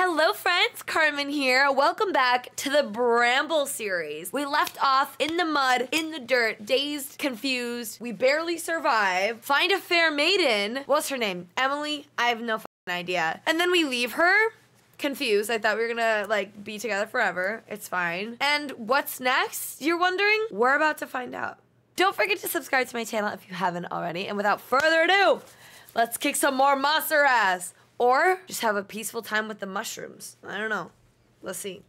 Hello, friends. Carmen here. Welcome back to the Bramble series. We left off in the mud, in the dirt, dazed, confused. We barely survive. Find a fair maiden. What's her name? Emily? I have no idea. And then we leave her confused. I thought we were gonna like be together forever. It's fine. And what's next? You're wondering? We're about to find out. Don't forget to subscribe to my channel if you haven't already. And without further ado, let's kick some more monster ass. Or just have a peaceful time with the mushrooms. I don't know. Let's see.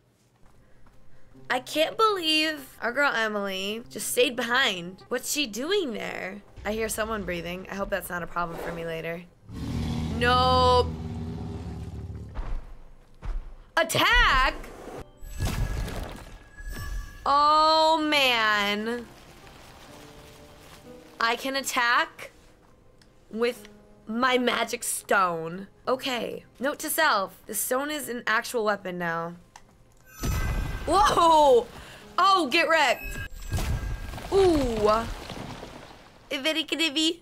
I can't believe our girl Emily just stayed behind. What's she doing there? I hear someone breathing. I hope that's not a problem for me later. Nope. Attack? Oh, man. I can attack with my magic stone. Okay, note to self, the stone is an actual weapon now. Whoa! Oh, get wrecked. Ooh. Very knivi.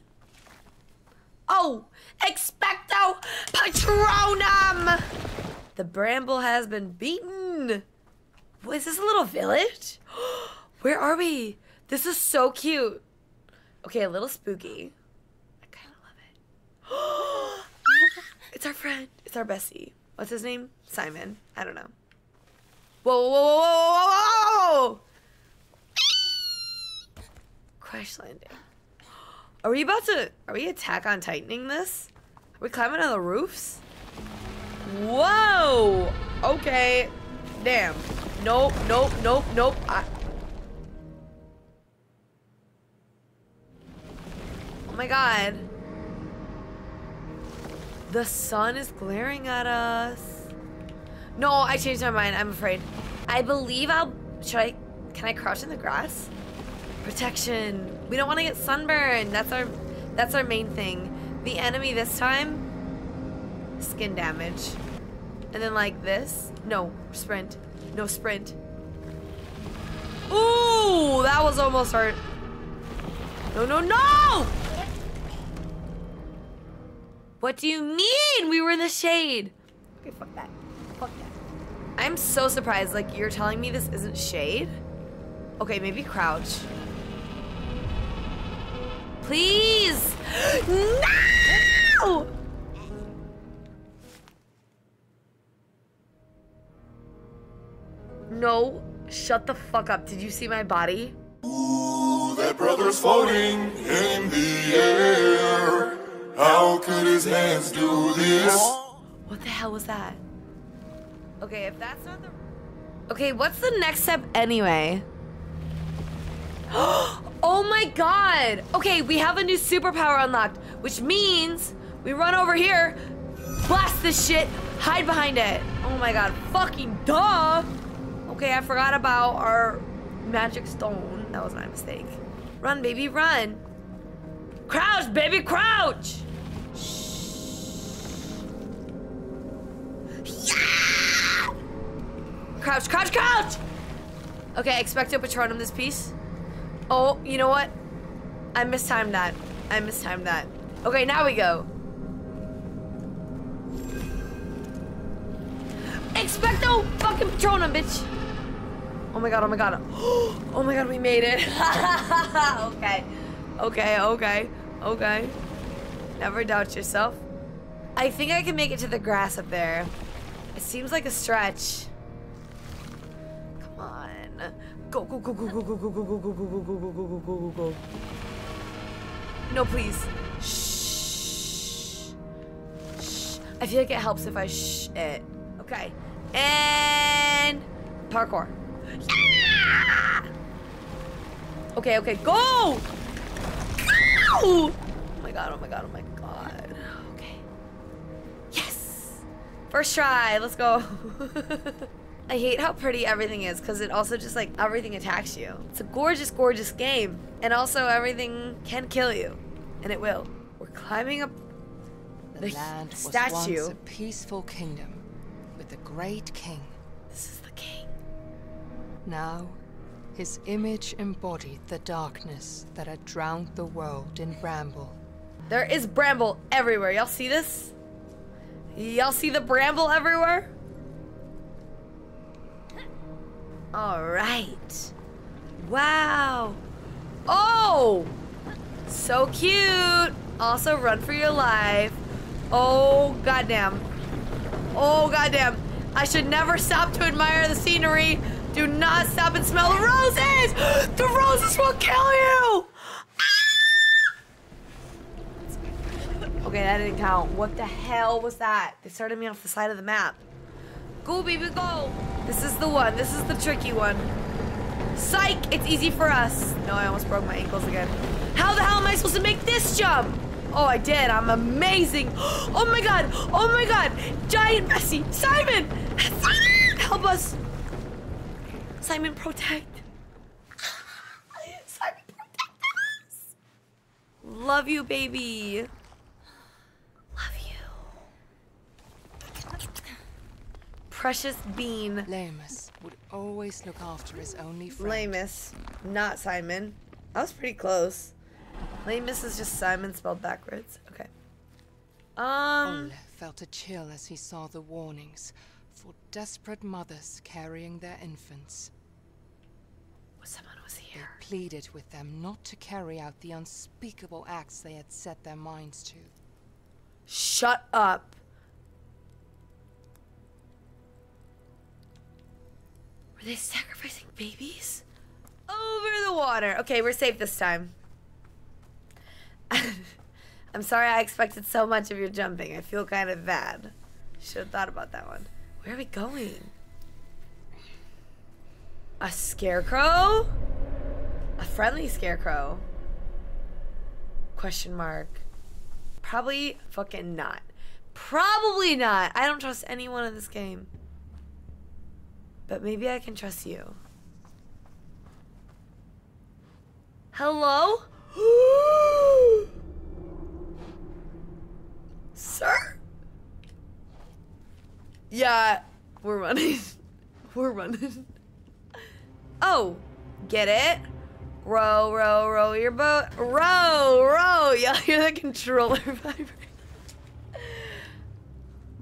Oh, expecto patronum! The bramble has been beaten. What, is this a little village? Where are we? This is so cute. Okay, a little spooky. I kind of love it. it's our friend. It's our bestie. What's his name? Simon. I don't know. Whoa, whoa, whoa, whoa, whoa, whoa! Crash landing. Are we about to, are we attack on tightening this? Are we climbing on the roofs? Whoa! Okay. Damn. Nope, nope, nope, nope. I oh my god. The sun is glaring at us. No, I changed my mind. I'm afraid. I believe I'll... Should I... Can I crouch in the grass? Protection. We don't want to get sunburned. That's our... That's our main thing. The enemy this time... Skin damage. And then like this. No, sprint. No, sprint. Ooh, that was almost hurt. No, no, no! What do you mean? We were in the shade. Okay, fuck that. Fuck that. I'm so surprised. Like, you're telling me this isn't shade? Okay, maybe crouch. Please! No! No, shut the fuck up. Did you see my body? Ooh, that brother's floating in the air. How could his hands do this? What the hell was that? Okay, if that's not the... Okay, what's the next step anyway? oh my god! Okay, we have a new superpower unlocked, which means we run over here, blast this shit, hide behind it. Oh my god, fucking duh! Okay, I forgot about our magic stone. That was my mistake. Run, baby, run. Crouch, baby, crouch! Crouch, crouch, crouch! Okay, expecto patronum this piece. Oh, you know what? I mistimed that. I mistimed that. Okay, now we go. Expecto fucking patronum, bitch! Oh my god, oh my god. Oh my god, we made it. okay. Okay, okay, okay. Never doubt yourself. I think I can make it to the grass up there. It seems like a stretch. Come on. Go, go, go, go, go, go, go, go, go, go, go, go, go, go, go, go, go, go. No, please. Shh. Shh. I feel like it helps if I shh it. Okay. And parkour. Okay, okay, go! Go! Oh my god, oh my god, oh my god. First try, let's go. I hate how pretty everything is because it also just like everything attacks you. It's a gorgeous, gorgeous game. And also everything can kill you. And it will. We're climbing up The, the land was statue. once a peaceful kingdom with a great king. This is the king. Now, his image embodied the darkness that had drowned the world in bramble. There is bramble everywhere. Y'all see this? Y'all see the bramble everywhere? All right. Wow. Oh! So cute. Also, run for your life. Oh, goddamn. Oh, goddamn. I should never stop to admire the scenery. Do not stop and smell the roses! The roses will kill you! Okay, that didn't count. What the hell was that? They started me off the side of the map. Go, baby, go. This is the one. This is the tricky one. Psych! It's easy for us. No, I almost broke my ankles again. How the hell am I supposed to make this jump? Oh, I did. I'm amazing. Oh my god. Oh my god. Giant Messi. Simon. Simon, help us. Simon, protect. Simon, protect us. Love you, baby. Love you. Precious bean. Lamus would always look after his only friend. Lamus, not Simon. I was pretty close. Lamus is just Simon spelled backwards. Okay. Um. Olle felt a chill as he saw the warnings for desperate mothers carrying their infants. Someone was here. They here. pleaded with them not to carry out the unspeakable acts they had set their minds to. Shut up. Were they sacrificing babies? Over the water. Okay, we're safe this time. I'm sorry I expected so much of your jumping. I feel kind of bad. Should have thought about that one. Where are we going? A scarecrow? A friendly scarecrow? Question mark. Probably fucking not. Probably not. I don't trust anyone in this game. But maybe I can trust you. Hello? Sir? Yeah, we're running. we're running. Oh, get it? Row, row, row your boat. Row, row. Y'all hear the controller vibrate?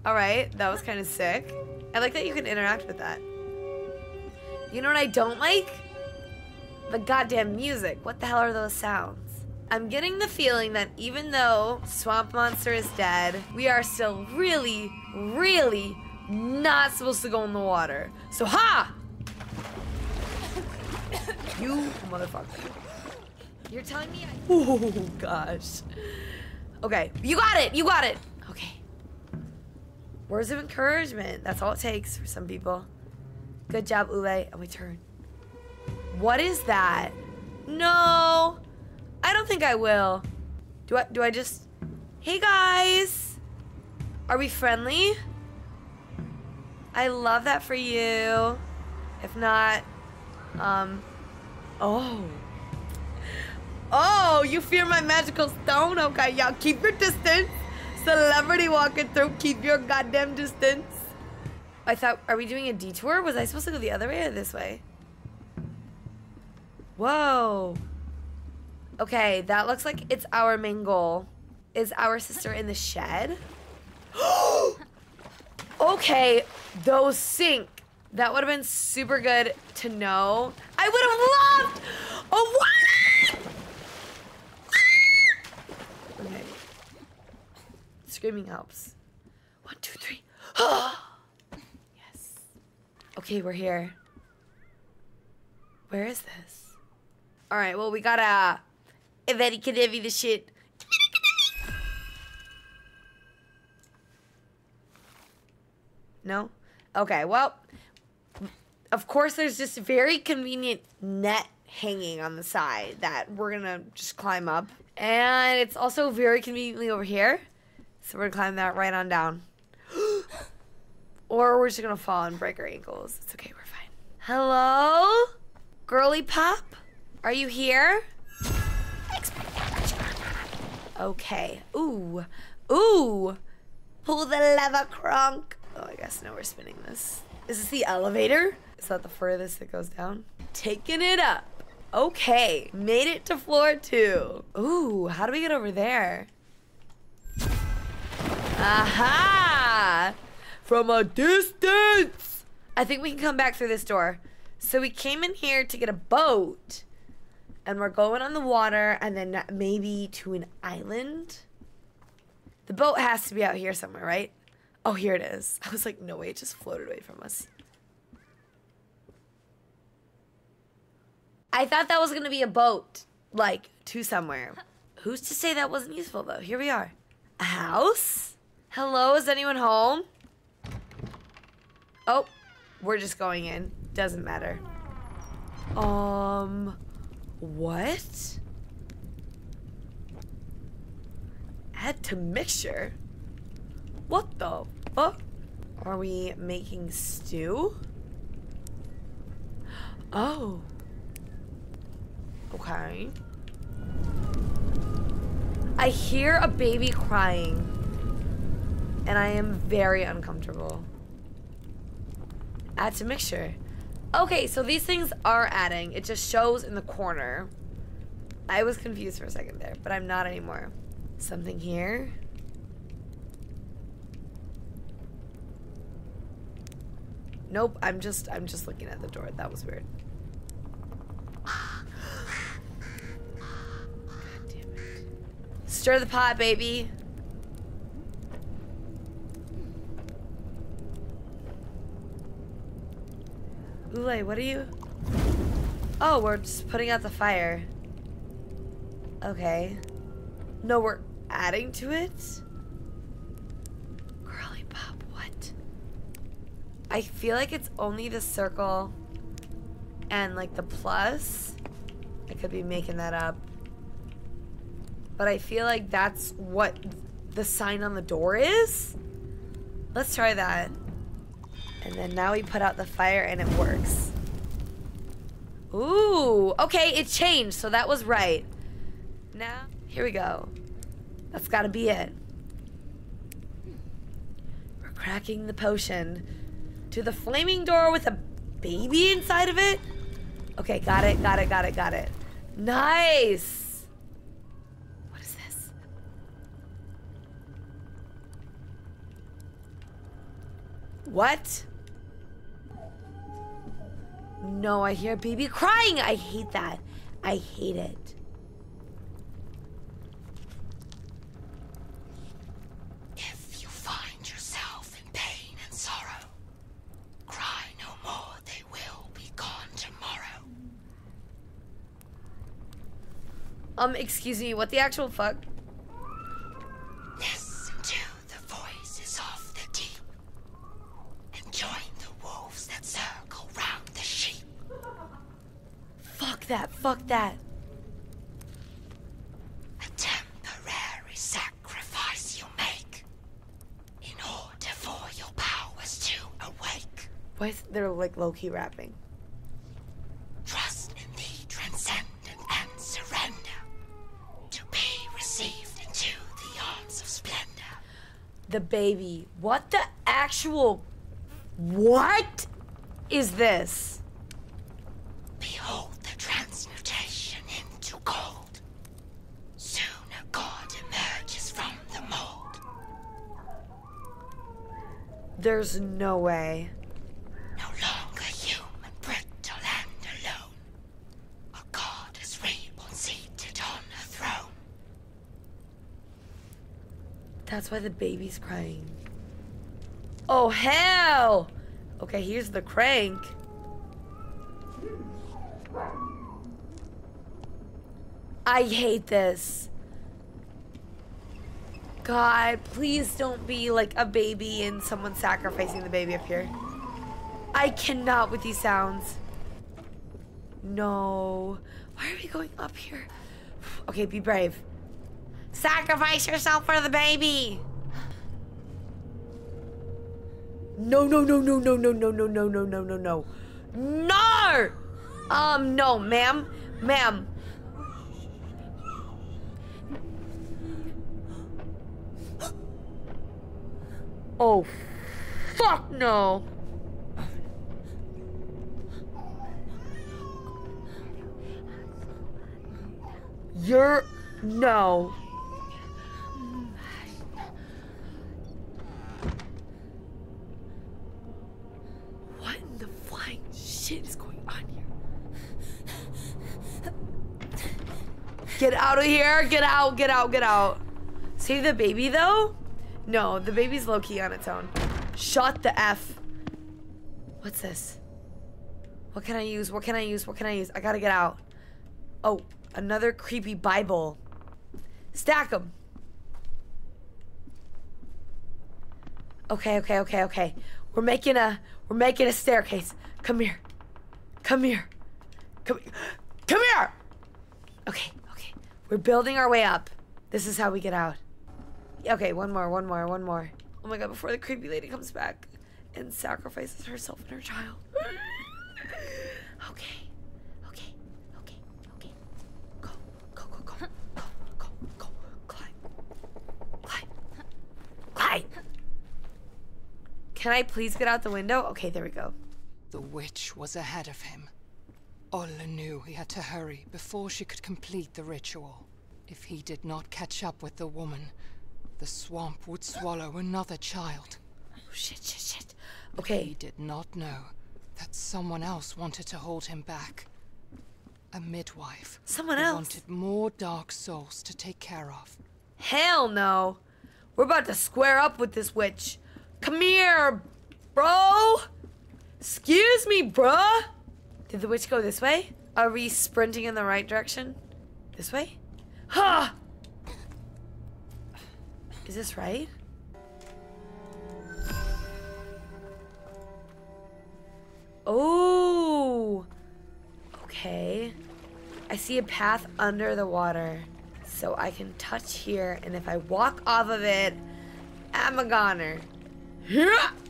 All right, that was kind of sick. I like that you can interact with that. You know what I don't like? The goddamn music. What the hell are those sounds? I'm getting the feeling that even though Swamp Monster is dead, we are still really, really not supposed to go in the water. So ha! You motherfucker. You're telling me I- Oh gosh. Okay, you got it, you got it. Okay. Words of encouragement. That's all it takes for some people. Good job, Ule. And we turn. What is that? No. I don't think I will. Do I do I just Hey guys. Are we friendly? I love that for you. If not, um Oh. Oh, you fear my magical stone? Okay, y'all keep your distance. Celebrity walking through, keep your goddamn distance. I thought, are we doing a detour? Was I supposed to go the other way or this way? Whoa. Okay, that looks like it's our main goal. Is our sister in the shed? okay, those sink. That would have been super good to know. I would have loved a wallet! Okay. Screaming helps. One, two, three. Oh! Okay, we're here. Where is this? All right, well, we gotta very Kadevi the shit. No? Okay, well, of course, there's this very convenient net hanging on the side that we're gonna just climb up. And it's also very conveniently over here. So we're gonna climb that right on down. Or we're just gonna fall and break our ankles. It's okay, we're fine. Hello? Girly Pop? Are you here? Okay. Ooh. Ooh. Pull the lever, Kronk. Oh, I guess now we're spinning this. Is this the elevator? Is that the furthest it goes down? Taking it up. Okay. Made it to floor two. Ooh, how do we get over there? Aha! From a distance! I think we can come back through this door. So we came in here to get a boat, and we're going on the water, and then maybe to an island. The boat has to be out here somewhere, right? Oh, here it is. I was like, no way, it just floated away from us. I thought that was gonna be a boat, like to somewhere. Who's to say that wasn't useful though? Here we are. A house? Hello, is anyone home? Oh, we're just going in. Doesn't matter. Um, what? Add to mixture? What the fuck? Are we making stew? Oh. Okay. I hear a baby crying. And I am very uncomfortable. Add to mixture. Okay, so these things are adding. It just shows in the corner. I was confused for a second there, but I'm not anymore. Something here. Nope, I'm just I'm just looking at the door. That was weird. God damn it. Stir the pot, baby. Ule, what are you? Oh, we're just putting out the fire. Okay. No, we're adding to it? Curly Pop, what? I feel like it's only the circle and like the plus. I could be making that up. But I feel like that's what the sign on the door is. Let's try that. And then now we put out the fire and it works. Ooh, okay, it changed, so that was right. Now, here we go. That's gotta be it. We're cracking the potion to the flaming door with a baby inside of it. Okay, got it, got it, got it, got it. Nice. What is this? What? No, I hear baby crying. I hate that. I hate it. If you find yourself in pain and sorrow, cry no more, they will be gone tomorrow. Um, excuse me, what the actual fuck? That. A temporary sacrifice you make in order for your powers to awake. Why is they're like low key rapping? Trust in the transcendent and surrender to be received into the arms of splendor. The baby. What the actual. What is this? Behold the transmutation into gold. Soon a god emerges from the mold. There's no way. No longer human, brittle and alone. A goddess reborn seated on her throne. That's why the baby's crying. Oh, hell! Okay, here's the crank. I hate this. God, please don't be like a baby and someone sacrificing the baby up here. I cannot with these sounds. No. Why are we going up here? Okay, be brave. Sacrifice yourself for the baby. No, no, no, no, no, no, no, no, no, no, no, no, no. No! Um, no, ma'am. Ma'am. Oh, fuck no! You're... no. What in the flying shit is going on here? Get out of here! Get out, get out, get out. Save the baby, though? No, the baby's low key on its own. Shut the F. What's this? What can I use? What can I use? What can I use? I gotta get out. Oh, another creepy Bible. Stack them. Okay, okay, okay, okay. We're making a we're making a staircase. Come here. Come here. Come Come here. Okay, okay. We're building our way up. This is how we get out. Okay, one more, one more, one more. Oh my god, before the creepy lady comes back and sacrifices herself and her child. okay. Okay. Okay. Okay. Go. Go, go, go. Go, go, go. Climb. Climb. Climb. Can I please get out the window? Okay, there we go. The witch was ahead of him. Olle knew he had to hurry before she could complete the ritual. If he did not catch up with the woman, the swamp would swallow another child. Oh, shit, shit, shit. Okay. He did not know that someone else wanted to hold him back. A midwife. Someone else? wanted more dark souls to take care of. Hell no. We're about to square up with this witch. Come here, bro. Excuse me, bruh. Did the witch go this way? Are we sprinting in the right direction? This way? Ha! Is this right? Oh. Okay. I see a path under the water. So I can touch here, and if I walk off of it, I'm a goner.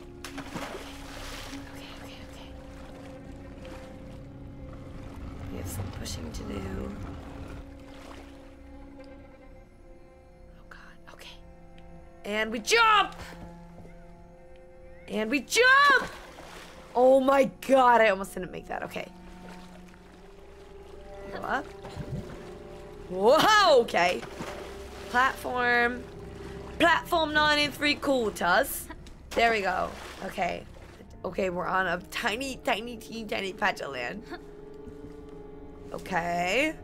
And we jump! And we jump! Oh my god, I almost didn't make that. Okay. Go up. Whoa, okay. Platform. Platform 9 and 3 quarters. There we go. Okay. Okay, we're on a tiny, tiny, teeny, tiny patch of land. Okay.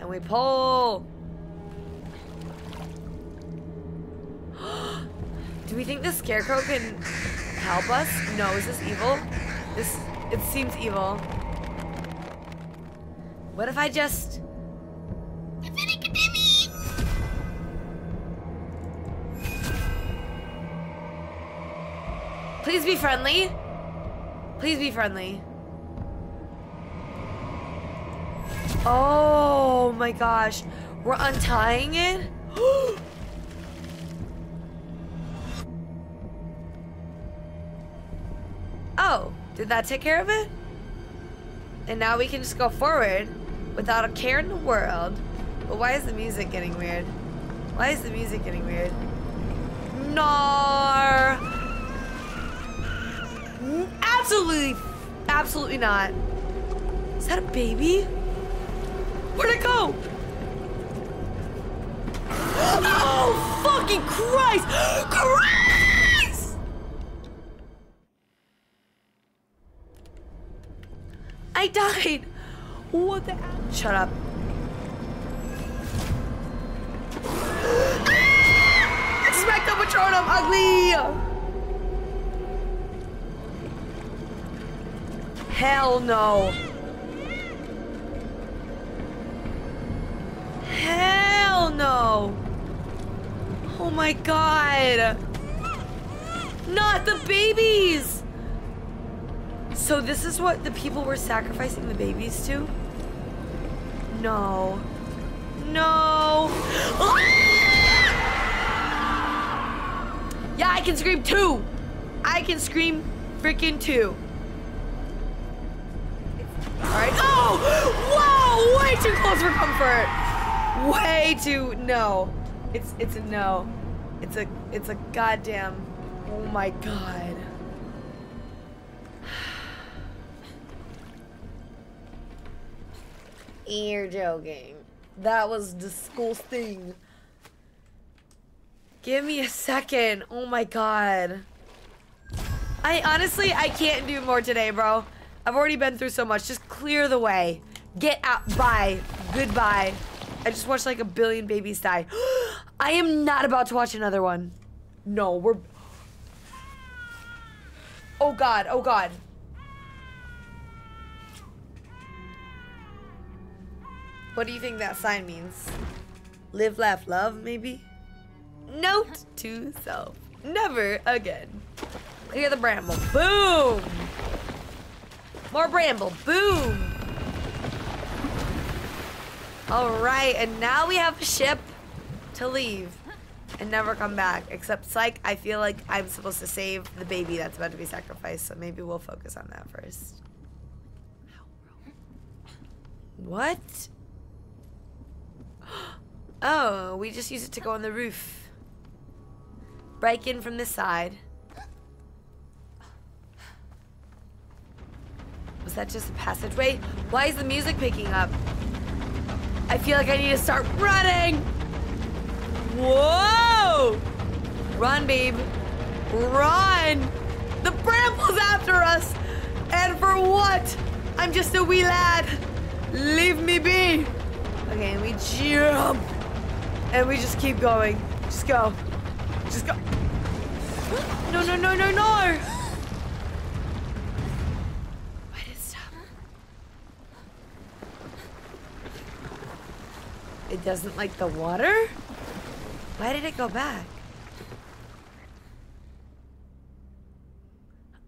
And we pull. Do we think the scarecrow can help us? No, is this evil? This, it seems evil. What if I just... Please be friendly. Please be friendly. Oh my gosh. We're untying it? did that take care of it? And now we can just go forward without a care in the world. But why is the music getting weird? Why is the music getting weird? No. Absolutely, absolutely not. Is that a baby? Where'd it go? Oh, fucking Christ! Christ! I died. What the? Shut up. Smack the Patronum, ugly! Hell no. Hell no. Oh my god. Not the babies. So this is what the people were sacrificing the babies to? No. No. Yeah, I can scream too. I can scream freaking too. Alright. Oh! Whoa! Way too close for comfort. Way too no. It's it's a no. It's a it's a goddamn oh my god. You're joking. That was disgusting. Give me a second. Oh my god. I honestly, I can't do more today, bro. I've already been through so much. Just clear the way. Get out. Bye. Goodbye. I just watched like a billion babies die. I am not about to watch another one. No, we're. Oh god, oh god. What do you think that sign means? Live, laugh, love, maybe? Note to self. Never again. Clear the bramble. Boom! More bramble. Boom! Alright, and now we have a ship to leave and never come back. Except, psych, I feel like I'm supposed to save the baby that's about to be sacrificed, so maybe we'll focus on that first. What? Oh, we just use it to go on the roof. Break in from this side. Was that just a passageway? Why is the music picking up? I feel like I need to start running. Whoa! Run, babe. Run! The bramble's after us! And for what? I'm just a wee lad. Leave me be. Okay, we jump. And we just keep going. Just go. Just go. No, no, no, no, no! Why did it stop? It doesn't like the water? Why did it go back?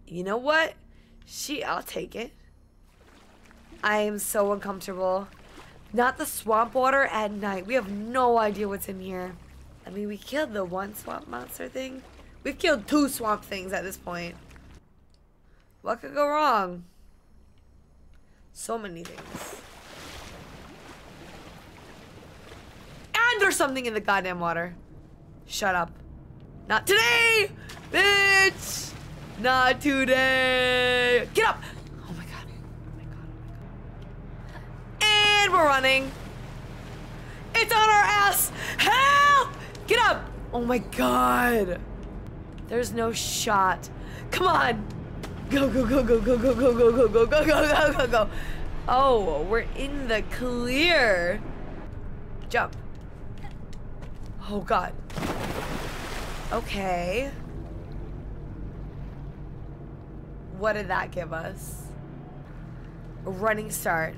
You know what? She, I'll take it. I am so uncomfortable. Not the swamp water at night. We have no idea what's in here. I mean, we killed the one swamp monster thing. We've killed two swamp things at this point. What could go wrong? So many things. And there's something in the goddamn water. Shut up. Not today! Bitch! Not today! Get up! We're running. It's on our ass! Help! Get up! Oh my god. There's no shot. Come on! Go, go, go, go, go, go, go, go, go, go, go, go, go, go, go. Oh, we're in the clear. Jump. Oh god. Okay. What did that give us? A running start.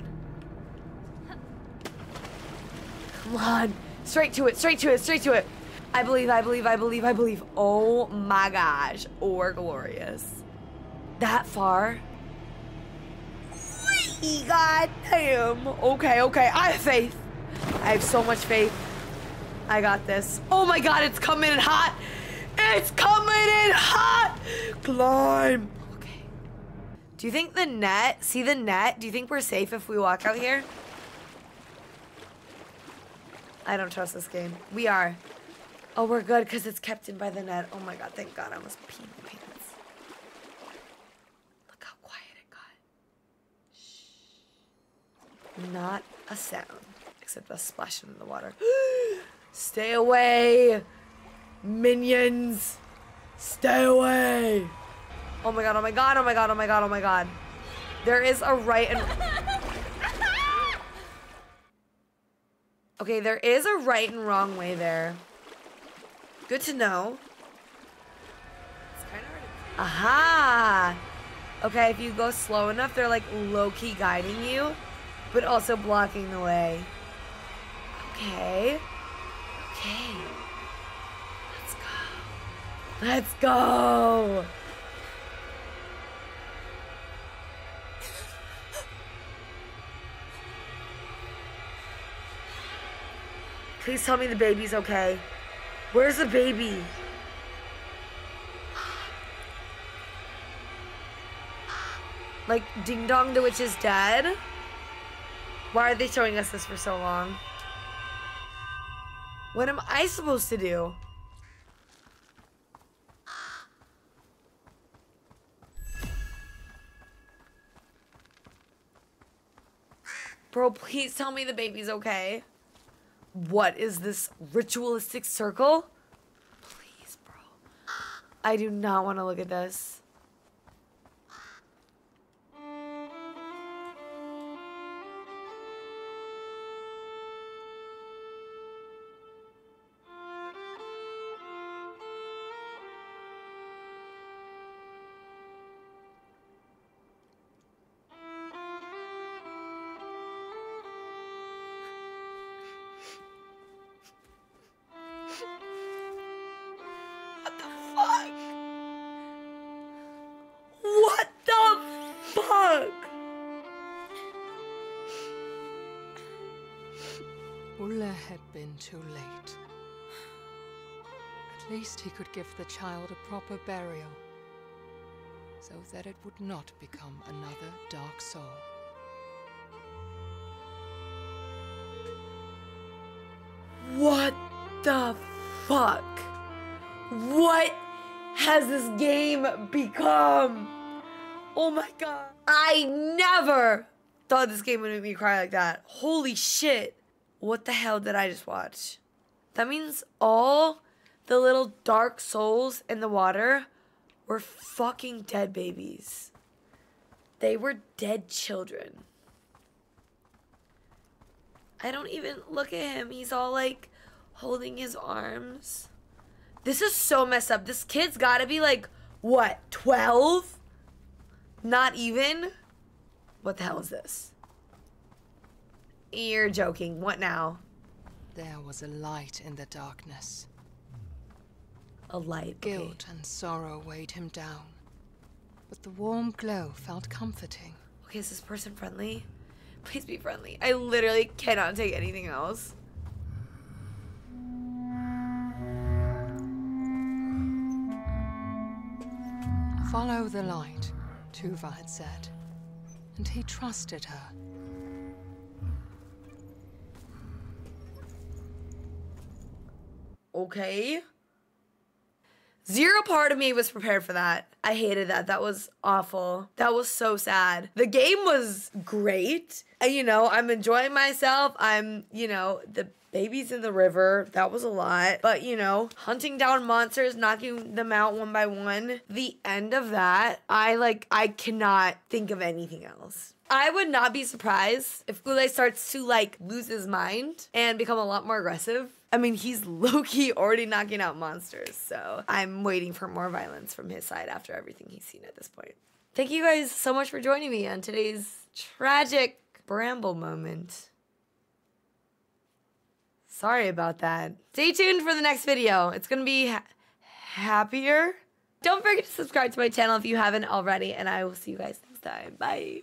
On. Straight to it, straight to it, straight to it. I believe, I believe, I believe, I believe. Oh my gosh. Oh, or glorious. That far? God damn. Okay, okay. I have faith. I have so much faith. I got this. Oh my god, it's coming in hot. It's coming in hot. Climb. Okay. Do you think the net, see the net? Do you think we're safe if we walk out here? I don't trust this game. We are. Oh, we're good because it's kept in by the net. Oh my god, thank god. I almost peed my pants. Look how quiet it got. Shh. Not a sound except us splashing in the water. Stay away! Minions! Stay away! Oh my god, oh my god, oh my god, oh my god, oh my god. There is a right and... Okay, there is a right and wrong way there. Good to know. Aha! Okay, if you go slow enough, they're like low-key guiding you, but also blocking the way. Okay. Okay. Let's go. Let's go! Please tell me the baby's okay. Where's the baby? Like, Ding Dong the Witch is dead? Why are they showing us this for so long? What am I supposed to do? Bro, please tell me the baby's okay. What is this ritualistic circle? Please, bro. I do not want to look at this. Fuck? Olle had been too late. At least he could give the child a proper burial, so that it would not become another dark soul. What the fuck? What has this game become? Oh my god. I never thought this game would make me cry like that. Holy shit. What the hell did I just watch? That means all the little dark souls in the water were fucking dead babies. They were dead children. I don't even look at him. He's all like holding his arms. This is so messed up. This kid's gotta be like, what, 12? Not even? What the hell is this? You're joking. What now? There was a light in the darkness. A light. okay. Guilt and sorrow weighed him down. But the warm glow felt comforting. Okay, is this person friendly? Please be friendly. I literally cannot take anything else. Follow the light, Tuva had said. And he trusted her. Okay. Zero part of me was prepared for that. I hated that. That was awful. That was so sad. The game was great. You know, I'm enjoying myself. I'm, you know, the babies in the river. That was a lot. But, you know, hunting down monsters, knocking them out one by one. The end of that, I like, I cannot think of anything else. I would not be surprised if Goulet starts to like lose his mind and become a lot more aggressive. I mean, he's low key already knocking out monsters, so I'm waiting for more violence from his side after everything he's seen at this point. Thank you guys so much for joining me on today's tragic bramble moment. Sorry about that. Stay tuned for the next video. It's gonna be ha- happier. Don't forget to subscribe to my channel if you haven't already, and I will see you guys next time. Bye.